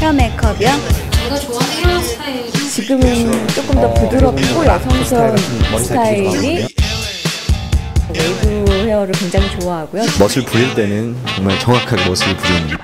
헤어 메이크업이요? 제가 좋아하는 헤어 스타일 지금은 조금 더 부드럽고 여성스러운 스타일이 웨이브 hair를 굉장히 좋아하고요. 멋을 부릴 때는 정말 정확하게 멋을 부리는